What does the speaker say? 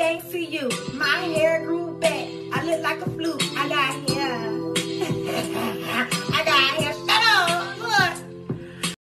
everything to you. My hair grew back. I look like a flute.